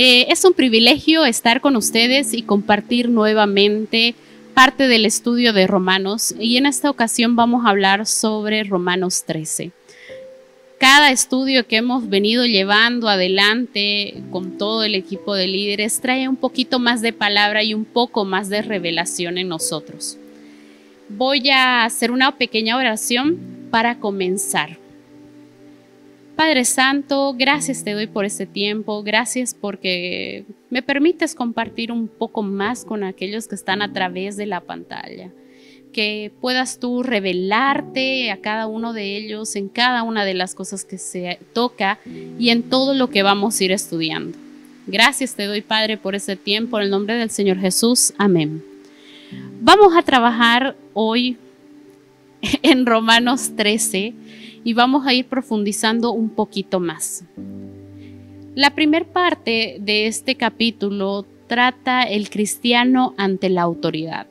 eh, es un privilegio estar con ustedes y compartir nuevamente parte del estudio de Romanos y en esta ocasión vamos a hablar sobre Romanos 13. Cada estudio que hemos venido llevando adelante con todo el equipo de líderes trae un poquito más de palabra y un poco más de revelación en nosotros. Voy a hacer una pequeña oración para comenzar. Padre Santo, gracias te doy por este tiempo, gracias porque me permites compartir un poco más con aquellos que están a través de la pantalla que puedas tú revelarte a cada uno de ellos en cada una de las cosas que se toca y en todo lo que vamos a ir estudiando. Gracias te doy, Padre, por ese tiempo. En el nombre del Señor Jesús. Amén. Vamos a trabajar hoy en Romanos 13 y vamos a ir profundizando un poquito más. La primera parte de este capítulo trata el cristiano ante la autoridad.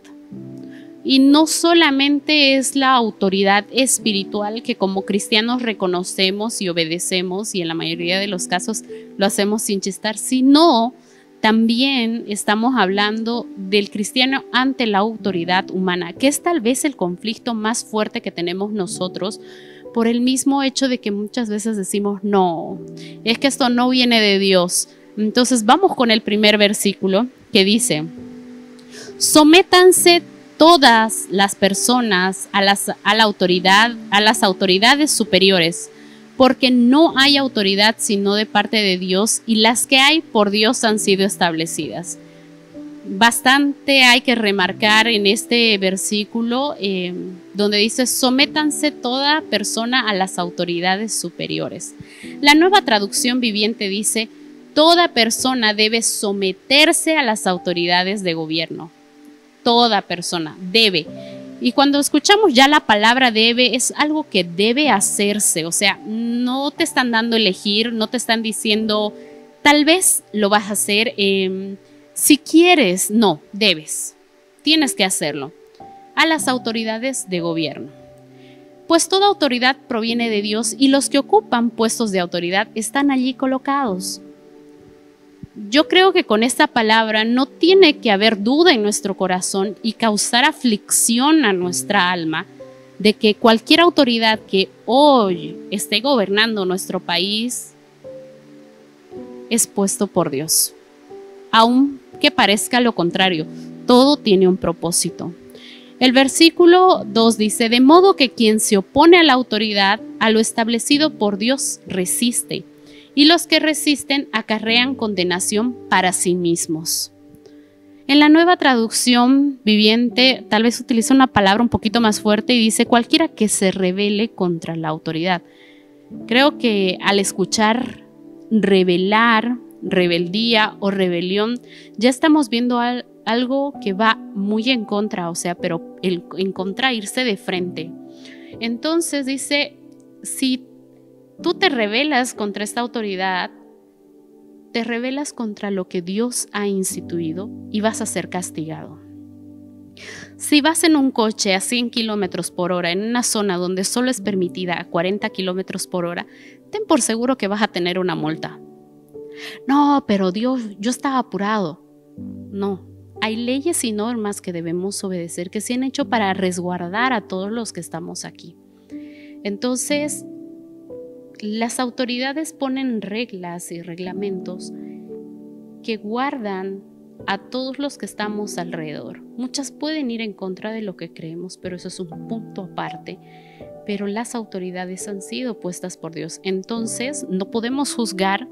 Y no solamente es la autoridad espiritual que como cristianos reconocemos y obedecemos y en la mayoría de los casos lo hacemos sin chistar, sino también estamos hablando del cristiano ante la autoridad humana, que es tal vez el conflicto más fuerte que tenemos nosotros por el mismo hecho de que muchas veces decimos, no, es que esto no viene de Dios. Entonces vamos con el primer versículo que dice, sométanse todas las personas a, las, la autoridad, a las autoridades superiores, porque no hay autoridad sino de parte de Dios y las que hay por Dios han sido establecidas. Bastante hay que remarcar en este versículo eh, donde dice, sométanse toda persona a las autoridades superiores. La nueva traducción viviente dice, toda persona debe someterse a las autoridades de gobierno toda persona, debe. Y cuando escuchamos ya la palabra debe, es algo que debe hacerse, o sea, no te están dando elegir, no te están diciendo, tal vez lo vas a hacer, em, si quieres, no, debes, tienes que hacerlo, a las autoridades de gobierno. Pues toda autoridad proviene de Dios y los que ocupan puestos de autoridad están allí colocados yo creo que con esta palabra no tiene que haber duda en nuestro corazón y causar aflicción a nuestra alma de que cualquier autoridad que hoy esté gobernando nuestro país es puesto por Dios. Aunque parezca lo contrario, todo tiene un propósito. El versículo 2 dice, de modo que quien se opone a la autoridad, a lo establecido por Dios, resiste y los que resisten acarrean condenación para sí mismos. En la nueva traducción viviente tal vez utiliza una palabra un poquito más fuerte y dice cualquiera que se rebele contra la autoridad. Creo que al escuchar rebelar, rebeldía o rebelión, ya estamos viendo algo que va muy en contra, o sea, pero el, en contra irse de frente. Entonces dice, si tú te rebelas contra esta autoridad, te rebelas contra lo que Dios ha instituido y vas a ser castigado. Si vas en un coche a 100 kilómetros por hora en una zona donde solo es permitida a 40 kilómetros por hora, ten por seguro que vas a tener una multa. No, pero Dios, yo estaba apurado. No, hay leyes y normas que debemos obedecer que se han hecho para resguardar a todos los que estamos aquí. Entonces, las autoridades ponen reglas y reglamentos que guardan a todos los que estamos alrededor. Muchas pueden ir en contra de lo que creemos, pero eso es un punto aparte. Pero las autoridades han sido puestas por Dios. Entonces no podemos juzgar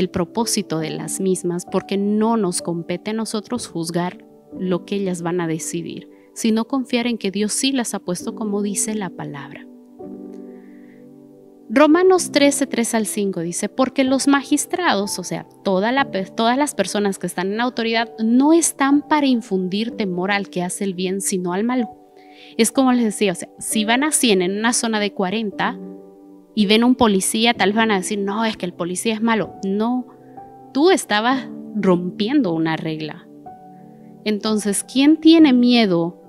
el propósito de las mismas porque no nos compete a nosotros juzgar lo que ellas van a decidir, sino confiar en que Dios sí las ha puesto como dice la palabra. Romanos 13, 3 al 5 dice, porque los magistrados, o sea, todas las personas que están en autoridad, no están para infundir temor al que hace el bien, sino al malo. Es como les decía, o sea, si van a 100 en una zona de 40 y ven un policía, tal vez van a decir, no, es que el policía es malo. No, tú estabas rompiendo una regla. Entonces, ¿quién tiene miedo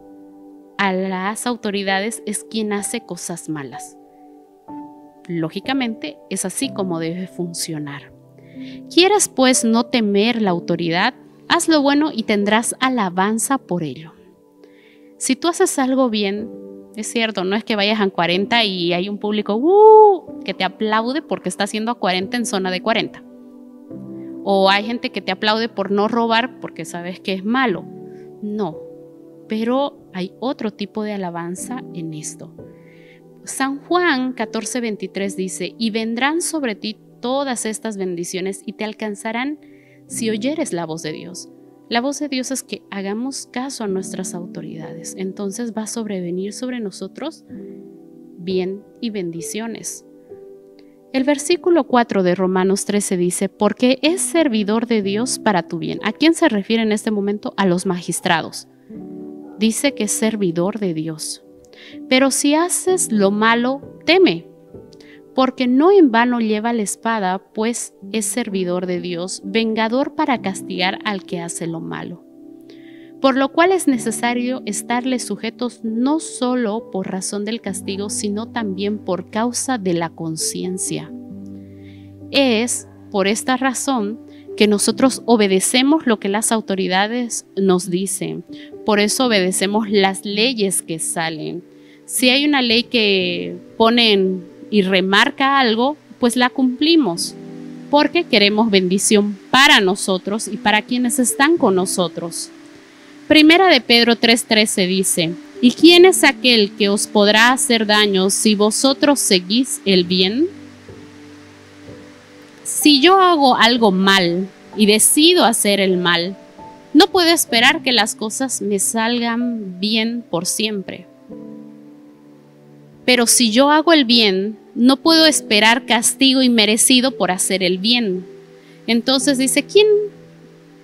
a las autoridades es quien hace cosas malas. Lógicamente es así como debe funcionar. ¿Quieres pues no temer la autoridad? Haz lo bueno y tendrás alabanza por ello. Si tú haces algo bien, es cierto, no es que vayas a 40 y hay un público uh, que te aplaude porque está haciendo a 40 en zona de 40. O hay gente que te aplaude por no robar porque sabes que es malo. No, pero hay otro tipo de alabanza en esto. San Juan 14:23 dice, y vendrán sobre ti todas estas bendiciones y te alcanzarán si oyeres la voz de Dios. La voz de Dios es que hagamos caso a nuestras autoridades. Entonces va a sobrevenir sobre nosotros bien y bendiciones. El versículo 4 de Romanos 13 dice, porque es servidor de Dios para tu bien. ¿A quién se refiere en este momento? A los magistrados. Dice que es servidor de Dios. Pero si haces lo malo, teme, porque no en vano lleva la espada, pues es servidor de Dios, vengador para castigar al que hace lo malo. Por lo cual es necesario estarle sujetos no solo por razón del castigo, sino también por causa de la conciencia. Es por esta razón que nosotros obedecemos lo que las autoridades nos dicen. Por eso obedecemos las leyes que salen. Si hay una ley que ponen y remarca algo, pues la cumplimos, porque queremos bendición para nosotros y para quienes están con nosotros. Primera de Pedro 3:13 dice, ¿y quién es aquel que os podrá hacer daño si vosotros seguís el bien? Si yo hago algo mal y decido hacer el mal, no puedo esperar que las cosas me salgan bien por siempre. Pero si yo hago el bien, no puedo esperar castigo inmerecido por hacer el bien. Entonces dice, ¿quién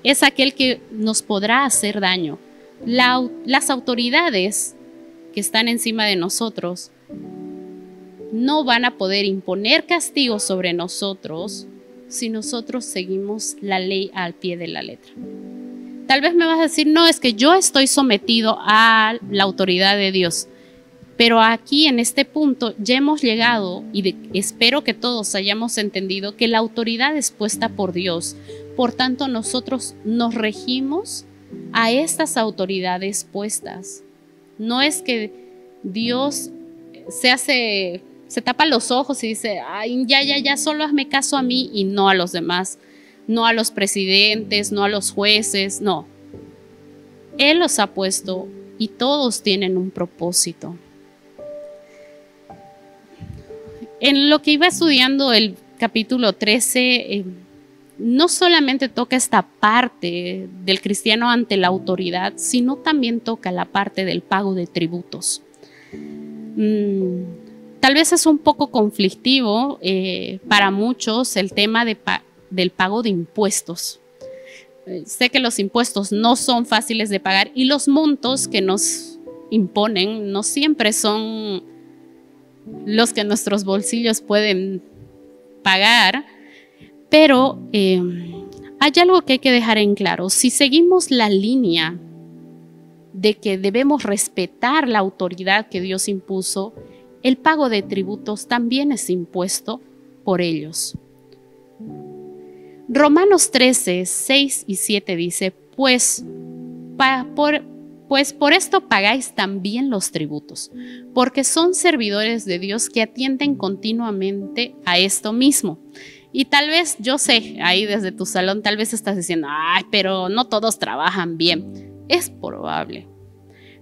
es aquel que nos podrá hacer daño? las autoridades que están encima de nosotros no van a poder imponer castigo sobre nosotros si nosotros seguimos la ley al pie de la letra. Tal vez me vas a decir, no, es que yo estoy sometido a la autoridad de Dios. Pero aquí en este punto ya hemos llegado y espero que todos hayamos entendido que la autoridad es puesta por Dios. Por tanto, nosotros nos regimos a estas autoridades puestas. No es que Dios se hace, se tapa los ojos y dice, Ay, ya, ya, ya, solo hazme caso a mí y no a los demás, no a los presidentes, no a los jueces, no. Él los ha puesto y todos tienen un propósito. En lo que iba estudiando el capítulo 13, eh, no solamente toca esta parte del cristiano ante la autoridad, sino también toca la parte del pago de tributos. Mm, tal vez es un poco conflictivo eh, para muchos el tema del pago de impuestos. Eh, sé que los impuestos no son fáciles de pagar y los montos que nos imponen no siempre son los que nuestros bolsillos pueden pagar, pero eh, hay algo que hay que dejar en claro. Si seguimos la línea de que debemos respetar la autoridad que Dios impuso, el pago de tributos también es impuesto por ellos. Romanos 13, 6 y 7 dice, pues por, pues por esto pagáis también los tributos, porque son servidores de Dios que atienden continuamente a esto mismo. Y tal vez, yo sé, ahí desde tu salón, tal vez estás diciendo, ay, pero no todos trabajan bien. Es probable.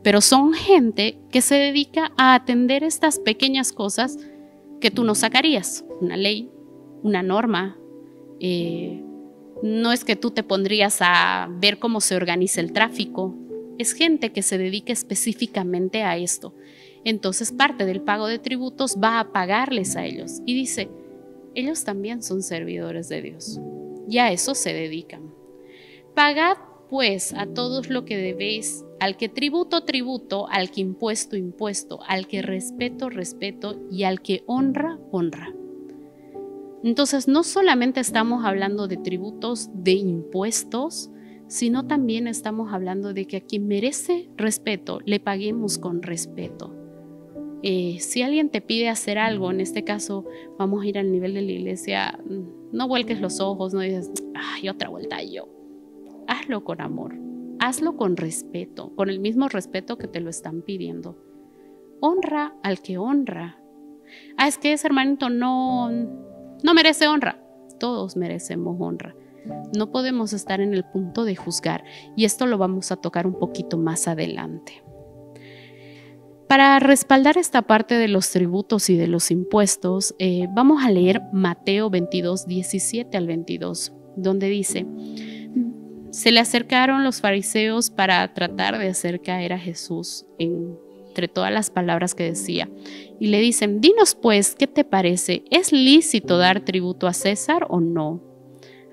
Pero son gente que se dedica a atender estas pequeñas cosas que tú no sacarías. Una ley, una norma. Eh, no es que tú te pondrías a ver cómo se organiza el tráfico, es gente que se dedica específicamente a esto. Entonces parte del pago de tributos va a pagarles a ellos. Y dice, ellos también son servidores de Dios. Y a eso se dedican. Pagad pues a todos lo que debéis, al que tributo, tributo, al que impuesto, impuesto, al que respeto, respeto y al que honra, honra. Entonces no solamente estamos hablando de tributos, de impuestos, sino también estamos hablando de que a quien merece respeto le paguemos con respeto. Eh, si alguien te pide hacer algo, en este caso vamos a ir al nivel de la iglesia, no vuelques los ojos, no dices, ay, otra vuelta yo. Hazlo con amor, hazlo con respeto, con el mismo respeto que te lo están pidiendo. Honra al que honra. Ah, es que ese hermanito no, no merece honra. Todos merecemos honra. No podemos estar en el punto de juzgar y esto lo vamos a tocar un poquito más adelante. Para respaldar esta parte de los tributos y de los impuestos, eh, vamos a leer Mateo 22, 17 al 22, donde dice, se le acercaron los fariseos para tratar de hacer caer a Jesús entre todas las palabras que decía. Y le dicen, dinos pues, ¿qué te parece? ¿Es lícito dar tributo a César o no?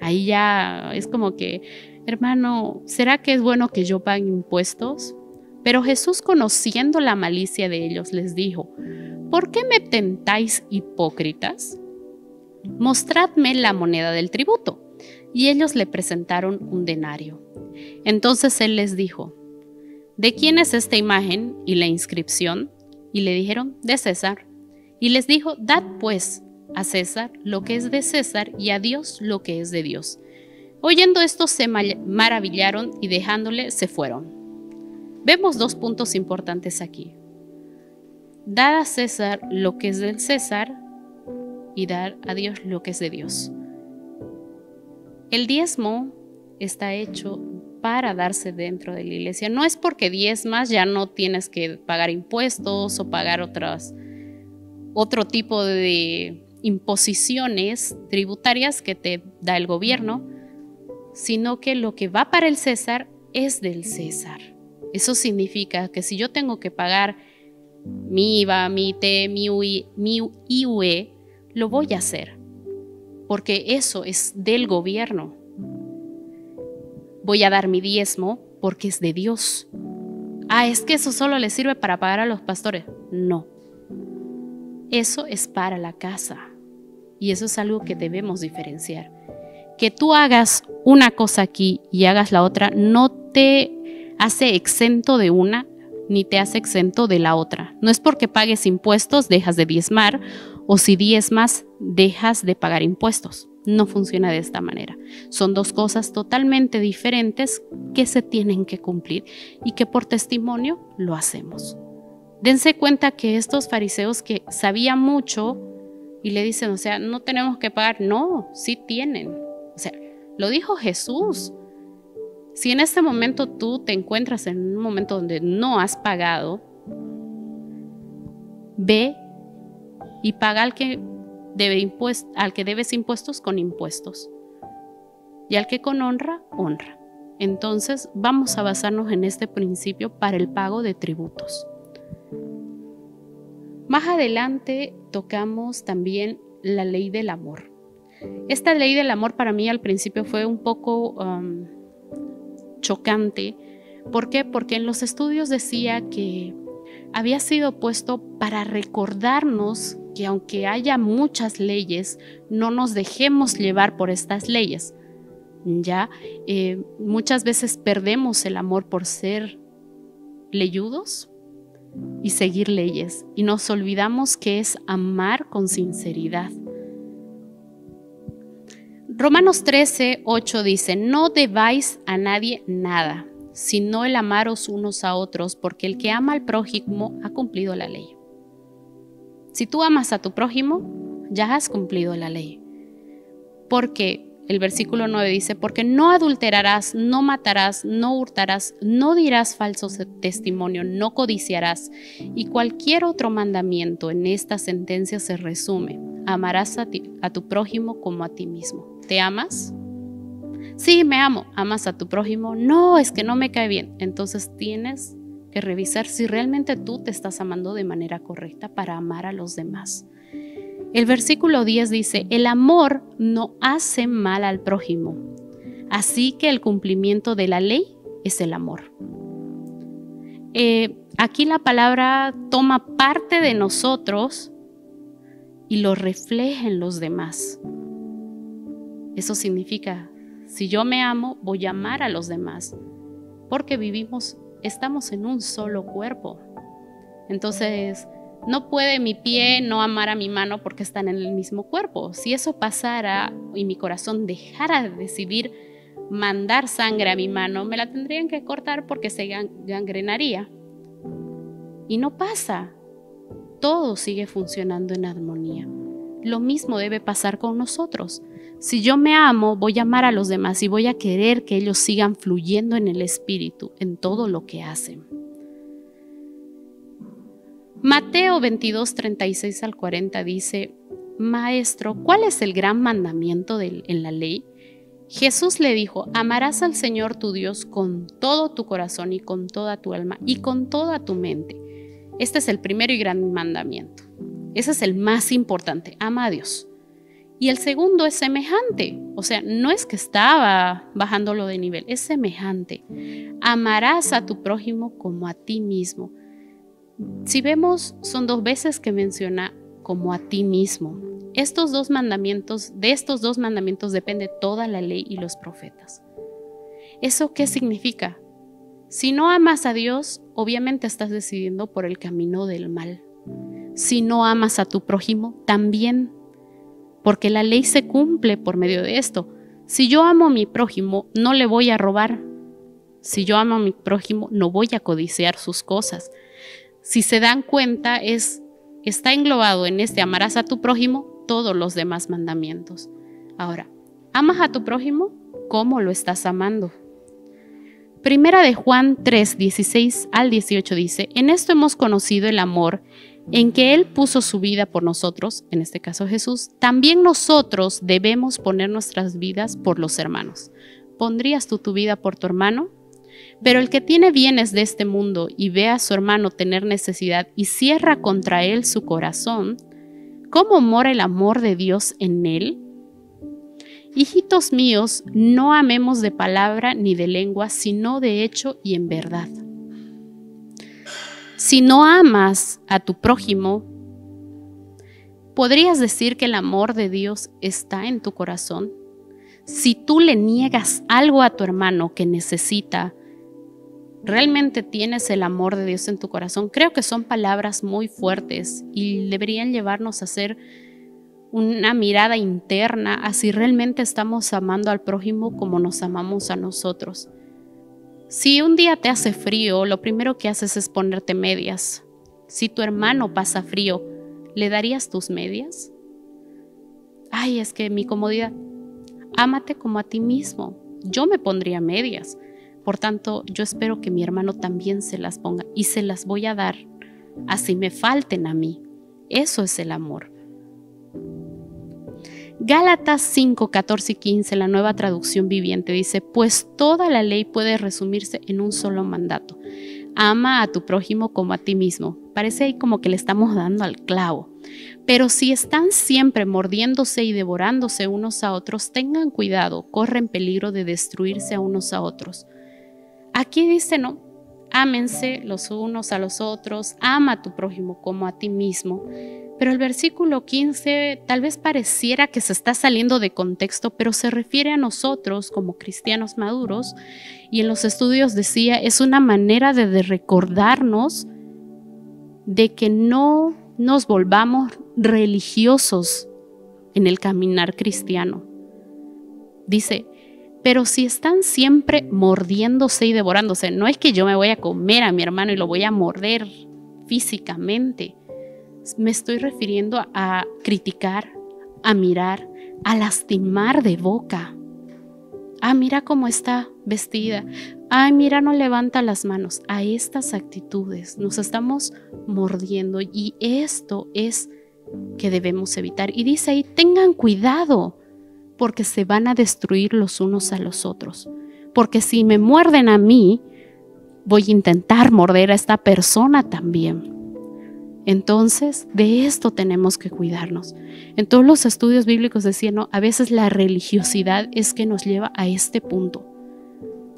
Ahí ya es como que, hermano, ¿será que es bueno que yo pague impuestos? Pero Jesús, conociendo la malicia de ellos, les dijo, ¿por qué me tentáis hipócritas? Mostradme la moneda del tributo. Y ellos le presentaron un denario. Entonces él les dijo, ¿de quién es esta imagen y la inscripción? Y le dijeron, de César. Y les dijo, dad pues a César lo que es de César y a Dios lo que es de Dios. Oyendo esto se maravillaron y dejándole se fueron. Vemos dos puntos importantes aquí. Dar a César lo que es del César y dar a Dios lo que es de Dios. El diezmo está hecho para darse dentro de la iglesia. No es porque diezmas ya no tienes que pagar impuestos o pagar otras, otro tipo de imposiciones tributarias que te da el gobierno, sino que lo que va para el César es del César. Eso significa que si yo tengo que pagar mi IVA, mi IT, mi, mi IUE, lo voy a hacer, porque eso es del gobierno. Voy a dar mi diezmo porque es de Dios. Ah, es que eso solo le sirve para pagar a los pastores. No. Eso es para la casa. Y eso es algo que debemos diferenciar. Que tú hagas una cosa aquí y hagas la otra no te hace exento de una ni te hace exento de la otra. No es porque pagues impuestos dejas de diezmar o si diezmas dejas de pagar impuestos. No funciona de esta manera. Son dos cosas totalmente diferentes que se tienen que cumplir y que por testimonio lo hacemos. Dense cuenta que estos fariseos que sabían mucho y le dicen, o sea, no tenemos que pagar. No, sí tienen. O sea, lo dijo Jesús. Si en este momento tú te encuentras en un momento donde no has pagado, ve y paga al que, debe al que debes impuestos con impuestos. Y al que con honra, honra. Entonces vamos a basarnos en este principio para el pago de tributos. Más adelante tocamos también la ley del amor. Esta ley del amor para mí al principio fue un poco um, chocante. ¿Por qué? Porque en los estudios decía que había sido puesto para recordarnos que aunque haya muchas leyes, no nos dejemos llevar por estas leyes. Ya eh, muchas veces perdemos el amor por ser leyudos, y seguir leyes y nos olvidamos que es amar con sinceridad. Romanos 13, 8 dice, no debáis a nadie nada, sino el amaros unos a otros, porque el que ama al prójimo ha cumplido la ley. Si tú amas a tu prójimo, ya has cumplido la ley. Porque el versículo 9 dice, porque no adulterarás, no matarás, no hurtarás, no dirás falso testimonio, no codiciarás. Y cualquier otro mandamiento en esta sentencia se resume, amarás a, a tu prójimo como a ti mismo. ¿Te amas? Sí, me amo. ¿Amas a tu prójimo? No, es que no me cae bien. Entonces tienes que revisar si realmente tú te estás amando de manera correcta para amar a los demás. El versículo 10 dice, el amor no hace mal al prójimo, así que el cumplimiento de la ley es el amor. Eh, aquí la palabra toma parte de nosotros y lo refleja en los demás. Eso significa, Si yo me amo, voy a amar a los demás, porque vivimos, estamos en un solo cuerpo. Entonces, no puede mi pie no amar a mi mano porque están en el mismo cuerpo. Si eso pasara y mi corazón dejara de decidir mandar sangre a mi mano, me la tendrían que cortar porque se gangrenaría. Y no pasa. Todo sigue funcionando en armonía. Lo mismo debe pasar con nosotros. Si yo me amo, voy a amar a los demás y voy a querer que ellos sigan fluyendo en el Espíritu, en todo lo que hacen. Mateo 22, 36 al 40 dice, Maestro, ¿cuál es el gran mandamiento en la ley? Jesús le dijo, amarás al Señor tu Dios con todo tu corazón y con toda tu alma y con toda tu mente. Este es el primero y gran mandamiento. Ese es el más importante, ama a Dios. Y el segundo es semejante, o sea, no es que estaba bajándolo de nivel, es semejante. Amarás a tu prójimo como a ti mismo. Si vemos, son dos veces que menciona como a ti mismo. Estos dos mandamientos, de estos dos mandamientos depende toda la ley y los profetas. ¿Eso qué significa? Si no amas a Dios, obviamente estás decidiendo por el camino del mal. Si no amas a tu prójimo, también, porque la ley se cumple por medio de esto. Si yo amo a mi prójimo, no le voy a robar. Si yo amo a mi prójimo, no voy a codiciar sus cosas si se dan cuenta, es, está englobado en este amarás a tu prójimo todos los demás mandamientos. Ahora, ¿amas a tu prójimo? ¿Cómo lo estás amando? Primera de Juan 3, 16 al 18 dice, en esto hemos conocido el amor en que Él puso su vida por nosotros, en este caso Jesús, también nosotros debemos poner nuestras vidas por los hermanos. ¿Pondrías tú tu vida por tu hermano? Pero el que tiene bienes de este mundo y ve a su hermano tener necesidad y cierra contra él su corazón, ¿cómo mora el amor de Dios en él? Hijitos míos, no amemos de palabra ni de lengua, sino de hecho y en verdad. Si no amas a tu prójimo, ¿podrías decir que el amor de Dios está en tu corazón? Si tú le niegas algo a tu hermano que necesita, realmente tienes el amor de Dios en tu corazón, creo que son palabras muy fuertes y deberían llevarnos a hacer una mirada interna a si realmente estamos amando al prójimo como nos amamos a nosotros. Si un día te hace frío, lo primero que haces es ponerte medias. Si tu hermano pasa frío, ¿le darías tus medias? Ay, es que mi comodidad. Ámate como a ti mismo. Yo me pondría medias. Por tanto, yo espero que mi hermano también se las ponga y se las voy a dar, así me falten a mí. Eso es el amor. Gálatas 5, 14 y 15, la nueva traducción viviente, dice, pues toda la ley puede resumirse en un solo mandato. Ama a tu prójimo como a ti mismo. Parece ahí como que le estamos dando al clavo. Pero si están siempre mordiéndose y devorándose unos a otros, tengan cuidado, corren peligro de destruirse a unos a otros. Aquí dice, no, ámense los unos a los otros, ama a tu prójimo como a ti mismo. Pero el versículo 15 tal vez pareciera que se está saliendo de contexto, pero se refiere a nosotros como cristianos maduros y en los estudios decía, es una manera de, recordarnos de que no nos volvamos religiosos en el caminar cristiano. Dice, pero si están siempre mordiéndose y devorándose, no es que yo me voy a comer a mi hermano y lo voy a morder físicamente. Me estoy refiriendo a criticar, a mirar, a lastimar de boca. Ah, mira cómo está vestida. Ay, mira, no levanta las manos. A estas actitudes nos estamos mordiendo y esto es que debemos evitar. Y dice ahí, tengan cuidado porque se van a destruir los unos a los otros. Porque si me muerden a mí, voy a intentar morder a esta persona también. Entonces, de esto tenemos que cuidarnos. En todos los estudios bíblicos decían, ¿no? a veces la religiosidad es que nos lleva a este punto,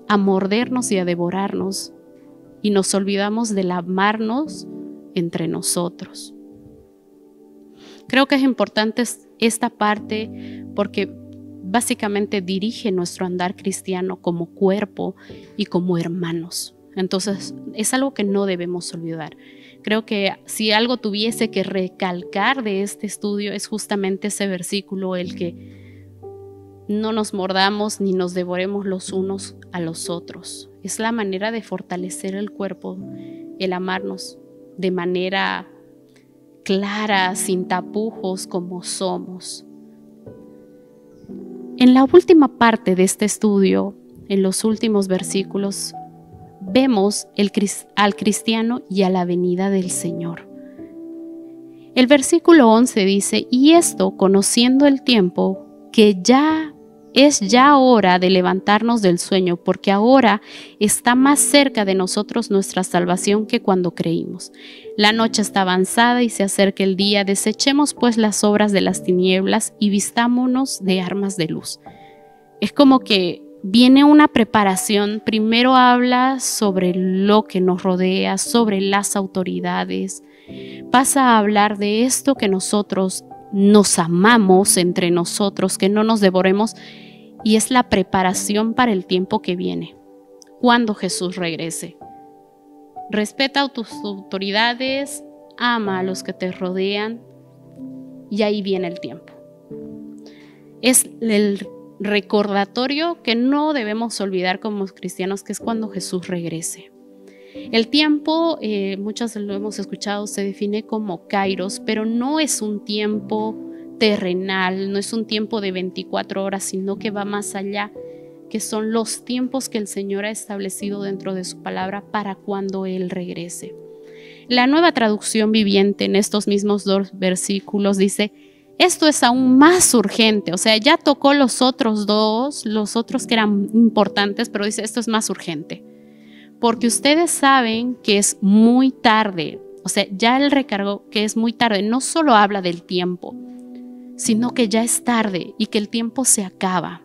a mordernos y a devorarnos, y nos olvidamos del amarnos entre nosotros. Creo que es importante esta parte porque básicamente dirige nuestro andar cristiano como cuerpo y como hermanos. Entonces, es algo que no debemos olvidar. Creo que si algo tuviese que recalcar de este estudio es justamente ese versículo, el que no nos mordamos ni nos devoremos los unos a los otros. Es la manera de fortalecer el cuerpo, el amarnos de manera clara, sin tapujos como somos. En la última parte de este estudio, en los últimos versículos, vemos al cristiano y a la venida del Señor. El versículo 11 dice, y esto conociendo el tiempo, que ya es ya hora de levantarnos del sueño, porque ahora está más cerca de nosotros nuestra salvación que cuando creímos. La noche está avanzada y se acerca el día. Desechemos pues las obras de las tinieblas y vistámonos de armas de luz. Es como que viene una preparación. Primero habla sobre lo que nos rodea, sobre las autoridades. Pasa a hablar de esto que nosotros nos amamos entre nosotros, que no nos devoremos y es la preparación para el tiempo que viene, cuando Jesús regrese. Respeta a tus autoridades, ama a los que te rodean y ahí viene el tiempo. Es el recordatorio que no debemos olvidar como cristianos, que es cuando Jesús regrese. El tiempo, eh, muchas lo hemos escuchado, se define como kairos, pero no es un tiempo terrenal, no es un tiempo de 24 horas, sino que va más allá, que son los tiempos que el Señor ha establecido dentro de su palabra para cuando Él regrese. La nueva traducción viviente en estos mismos dos versículos dice, esto es aún más urgente, o sea, ya tocó los otros dos, los otros que eran importantes, pero dice, esto es más urgente, porque ustedes saben que es muy tarde, o sea, ya el recargo que es muy tarde, no solo habla del tiempo, sino que ya es tarde y que el tiempo se acaba.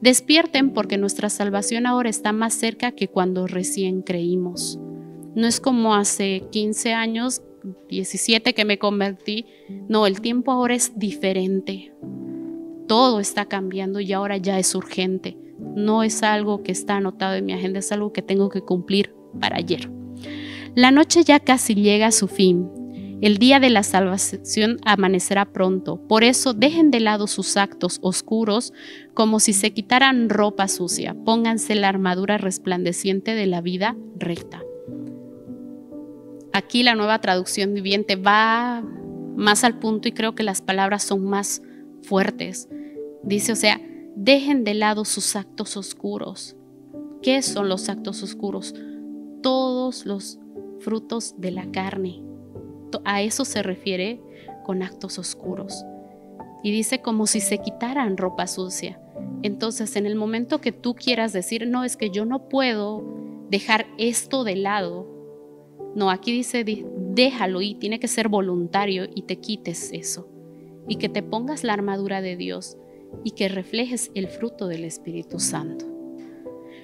Despierten porque nuestra salvación ahora está más cerca que cuando recién creímos. No es como hace 15 años, 17 que me convertí. No, el tiempo ahora es diferente. Todo está cambiando y ahora ya es urgente. No es algo que está anotado en mi agenda, es algo que tengo que cumplir para ayer. La noche ya casi llega a su fin el día de la salvación amanecerá pronto. Por eso dejen de lado sus actos oscuros como si se quitaran ropa sucia. Pónganse la armadura resplandeciente de la vida recta. Aquí la nueva traducción viviente va más al punto y creo que las palabras son más fuertes. Dice, o sea, dejen de lado sus actos oscuros. ¿Qué son los actos oscuros? Todos los frutos de la carne, a eso se refiere con actos oscuros. Y dice como si se quitaran ropa sucia. Entonces, en el momento que tú quieras decir, no, es que yo no puedo dejar esto de lado, no, aquí dice, déjalo y tiene que ser voluntario y te quites eso. Y que te pongas la armadura de Dios y que reflejes el fruto del Espíritu Santo.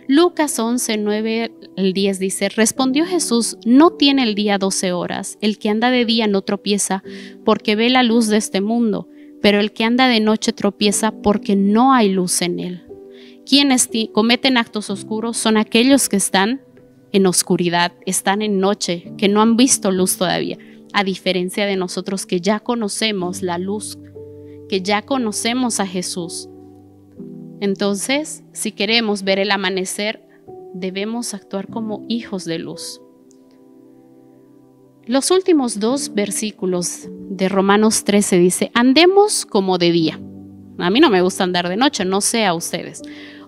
Lucas 11, 9 el 10 dice, respondió Jesús, no tiene el día 12 horas, el que anda de día no tropieza porque ve la luz de este mundo, pero el que anda de noche tropieza porque no hay luz en él. Quienes cometen actos oscuros son aquellos que están en oscuridad, están en noche, que no han visto luz todavía, a diferencia de nosotros que ya conocemos la luz, que ya conocemos a Jesús entonces, si queremos ver el amanecer, debemos actuar como hijos de luz. Los últimos dos versículos de Romanos 13 dice, andemos como de día. A mí no me gusta andar de noche, no sé a ustedes.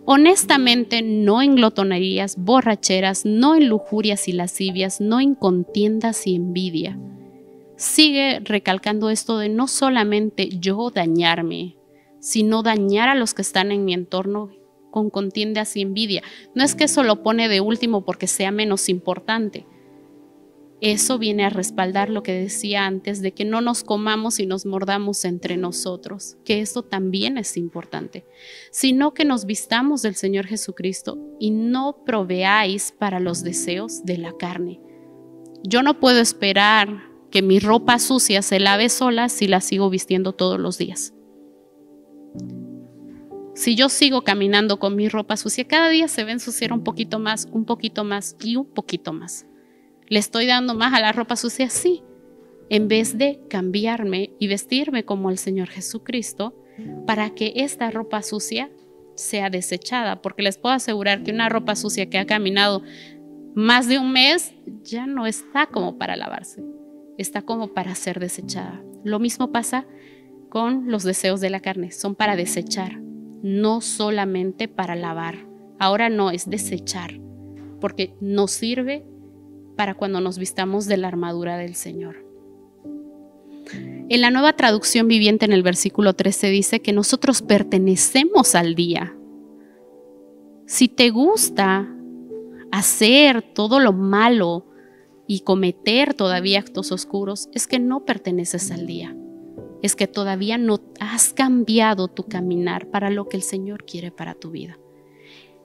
Honestamente, no en glotonerías, borracheras, no en lujurias y lascivias, no en contiendas y envidia. Sigue recalcando esto de no solamente yo dañarme, sino dañar a los que están en mi entorno con contiendas y envidia. No es que eso lo pone de último porque sea menos importante. Eso viene a respaldar lo que decía antes de que no nos comamos y nos mordamos entre nosotros, que esto también es importante, sino que nos vistamos del Señor Jesucristo y no proveáis para los deseos de la carne. Yo no puedo esperar que mi ropa sucia se lave sola si la sigo vistiendo todos los días. Si yo sigo caminando con mi ropa sucia, cada día se va a un poquito más, un poquito más y un poquito más. ¿Le estoy dando más a la ropa sucia? Sí. En vez de cambiarme y vestirme como el Señor Jesucristo para que esta ropa sucia sea desechada, porque les puedo asegurar que una ropa sucia que ha caminado más de un mes ya no está como para lavarse, está como para ser desechada. Lo mismo pasa con los deseos de la carne, son para desechar, no solamente para lavar. Ahora no, es desechar, porque nos sirve para cuando nos vistamos de la armadura del Señor. En la nueva traducción viviente en el versículo 13 dice que nosotros pertenecemos al día. Si te gusta hacer todo lo malo y cometer todavía actos oscuros, es que no perteneces al día. Es que todavía no has cambiado tu caminar para lo que el Señor quiere para tu vida.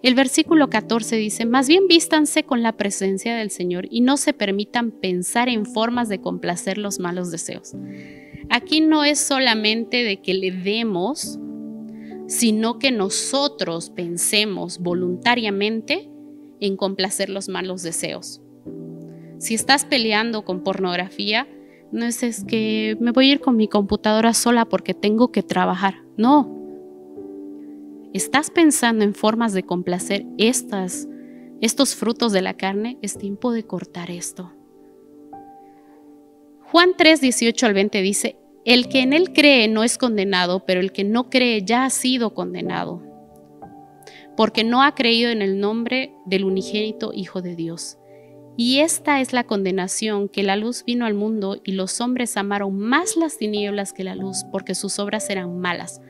El versículo 14 dice, más bien vístanse con la presencia del Señor y no se permitan pensar en formas de complacer los malos deseos. Aquí no es solamente de que le demos, sino que nosotros pensemos voluntariamente en complacer los malos deseos. Si estás peleando con pornografía, no es, es que me voy a ir con mi computadora sola porque tengo que trabajar. No, estás pensando en formas de complacer estas, estos frutos de la carne, es tiempo de cortar esto. Juan 3, 18 al 20 dice, el que en él cree no es condenado, pero el que no cree ya ha sido condenado, porque no ha creído en el nombre del unigénito Hijo de Dios. Y esta es la condenación, que la luz vino al mundo y los hombres amaron más las tinieblas que la luz, porque sus obras eran malas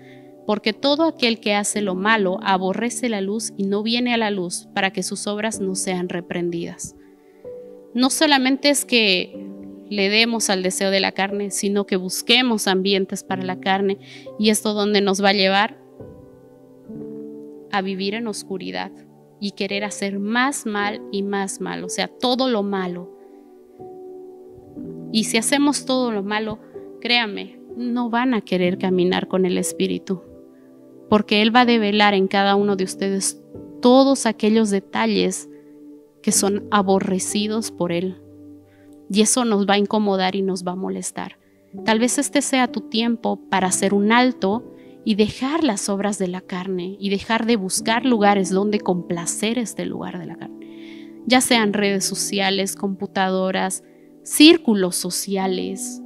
porque todo aquel que hace lo malo aborrece la luz y no viene a la luz para que sus obras no sean reprendidas. No solamente es que le demos al deseo de la carne, sino que busquemos ambientes para la carne y esto donde nos va a llevar a vivir en oscuridad y querer hacer más mal y más mal, o sea, todo lo malo. Y si hacemos todo lo malo, créame, no van a querer caminar con el Espíritu porque Él va a develar en cada uno de ustedes todos aquellos detalles que son aborrecidos por Él. Y eso nos va a incomodar y nos va a molestar. Tal vez este sea tu tiempo para hacer un alto y dejar las obras de la carne y dejar de buscar lugares donde complacer este lugar de la carne. Ya sean redes sociales, computadoras, círculos sociales.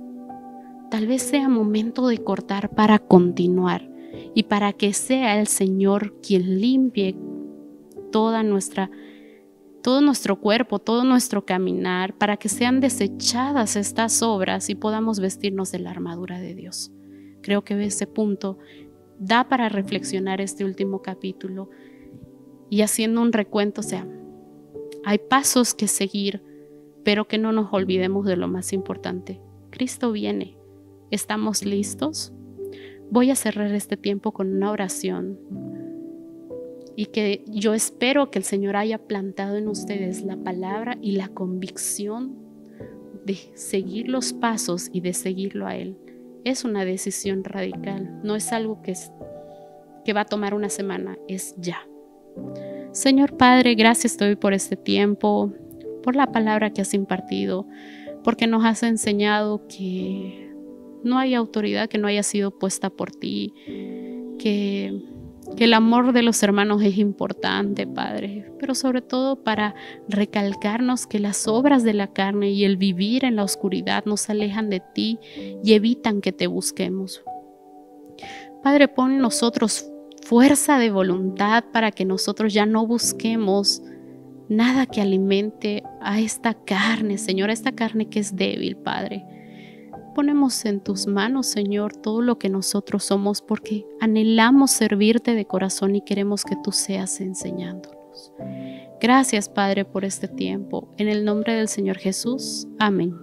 Tal vez sea momento de cortar para continuar y para que sea el Señor quien limpie toda nuestra todo nuestro cuerpo, todo nuestro caminar, para que sean desechadas estas obras y podamos vestirnos de la armadura de Dios. Creo que ese punto da para reflexionar este último capítulo y haciendo un recuento, o sea, hay pasos que seguir, pero que no nos olvidemos de lo más importante. Cristo viene. ¿Estamos listos? Voy a cerrar este tiempo con una oración y que yo espero que el Señor haya plantado en ustedes la palabra y la convicción de seguir los pasos y de seguirlo a Él. Es una decisión radical, no es algo que, es, que va a tomar una semana, es ya. Señor Padre, gracias te doy por este tiempo, por la palabra que has impartido, porque nos has enseñado que no hay autoridad que no haya sido puesta por ti, que, que el amor de los hermanos es importante, Padre, pero sobre todo para recalcarnos que las obras de la carne y el vivir en la oscuridad nos alejan de ti y evitan que te busquemos. Padre, pon en nosotros fuerza de voluntad para que nosotros ya no busquemos nada que alimente a esta carne, Señor, a esta carne que es débil, Padre ponemos en tus manos, Señor, todo lo que nosotros somos porque anhelamos servirte de corazón y queremos que tú seas enseñándonos. Gracias, Padre, por este tiempo. En el nombre del Señor Jesús. Amén.